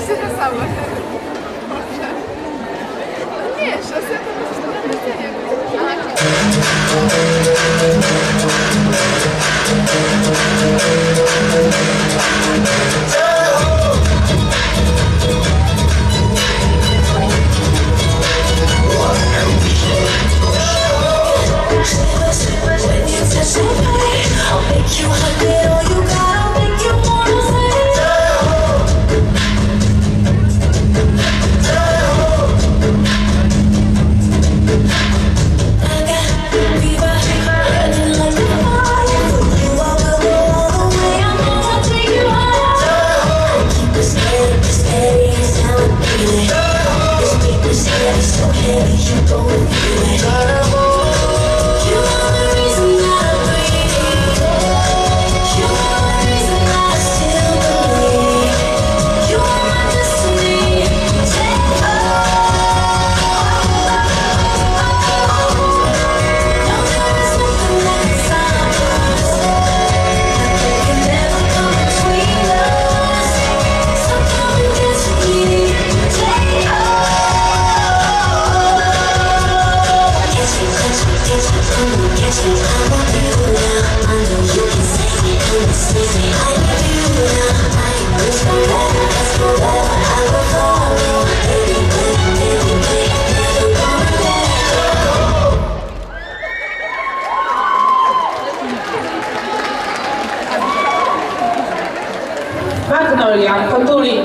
jeszcze to samo. soul. 马格诺里亚，肯多利。